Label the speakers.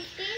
Speaker 1: Mrs. B.